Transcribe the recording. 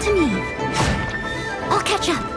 to me. I'll catch up.